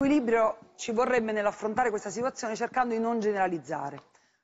equilibrio ci vorrebbe nell'affrontare questa situazione cercando di non generalizzare.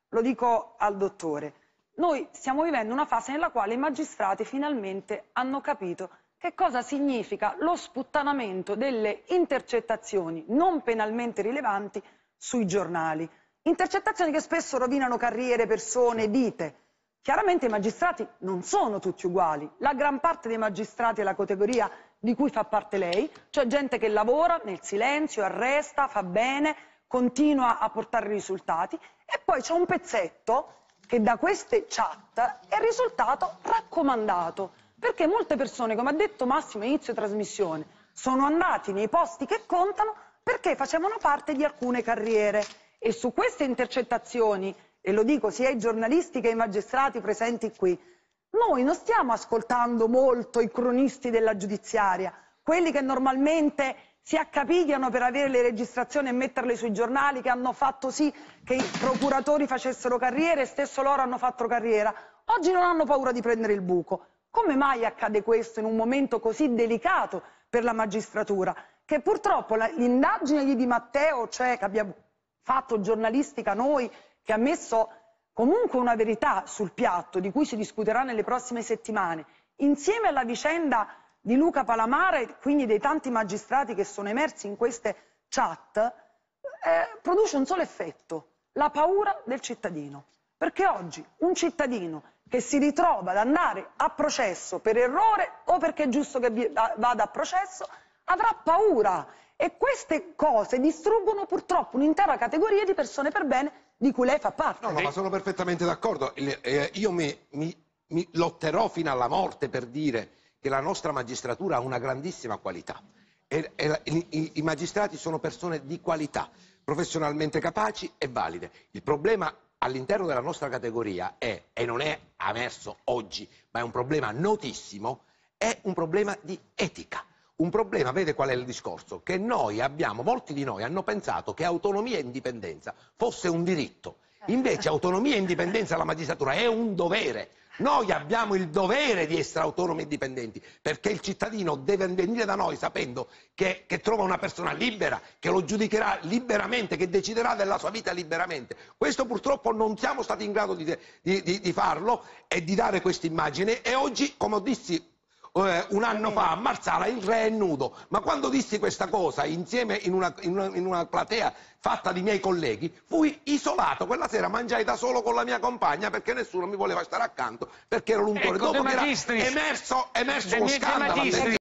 Lo dico al dottore. Noi stiamo vivendo una fase nella quale i magistrati finalmente hanno capito che cosa significa lo sputtanamento delle intercettazioni non penalmente rilevanti sui giornali. Intercettazioni che spesso rovinano carriere, persone, vite. Chiaramente i magistrati non sono tutti uguali. La gran parte dei magistrati è la categoria di cui fa parte lei, cioè gente che lavora nel silenzio, arresta, fa bene, continua a portare risultati. E poi c'è un pezzetto che da queste chat è risultato raccomandato. Perché molte persone, come ha detto Massimo inizio trasmissione, sono andati nei posti che contano perché facevano parte di alcune carriere. E su queste intercettazioni, e lo dico sia ai giornalisti che ai magistrati presenti qui, noi non stiamo ascoltando molto i cronisti della giudiziaria, quelli che normalmente si accapigliano per avere le registrazioni e metterle sui giornali, che hanno fatto sì che i procuratori facessero carriera e stesso loro hanno fatto carriera. Oggi non hanno paura di prendere il buco. Come mai accade questo in un momento così delicato per la magistratura? Che purtroppo l'indagine di Di Matteo, cioè che abbiamo fatto giornalistica noi, che ha messo comunque una verità sul piatto di cui si discuterà nelle prossime settimane, insieme alla vicenda di Luca Palamara e quindi dei tanti magistrati che sono emersi in queste chat, eh, produce un solo effetto, la paura del cittadino. Perché oggi un cittadino che si ritrova ad andare a processo per errore o perché è giusto che vada a processo, avrà paura e queste cose distruggono purtroppo un'intera categoria di persone per bene di cui lei fa parte. No, no ma sono perfettamente d'accordo. Eh, io mi, mi, mi lotterò fino alla morte per dire che la nostra magistratura ha una grandissima qualità. E, e, i, I magistrati sono persone di qualità, professionalmente capaci e valide. Il problema all'interno della nostra categoria è, e non è emerso oggi, ma è un problema notissimo, è un problema di etica. Un problema, vede qual è il discorso? Che noi abbiamo, molti di noi hanno pensato che autonomia e indipendenza fosse un diritto. Invece autonomia e indipendenza alla magistratura è un dovere. Noi abbiamo il dovere di essere autonomi e indipendenti, perché il cittadino deve venire da noi sapendo che, che, trova una persona libera, che lo giudicherà liberamente, che deciderà della sua vita liberamente. Questo purtroppo non siamo stati in grado di, di, di, farlo e di dare questa immagine e oggi, come ho dissi eh, un anno fa a Marsala il re è nudo, ma quando dissi questa cosa insieme in una, in una, in una platea fatta di miei colleghi, fui isolato, quella sera mangiai da solo con la mia compagna perché nessuno mi voleva stare accanto, perché ero l'untore, ecco, dopo che era emerso, emerso lo scandalo.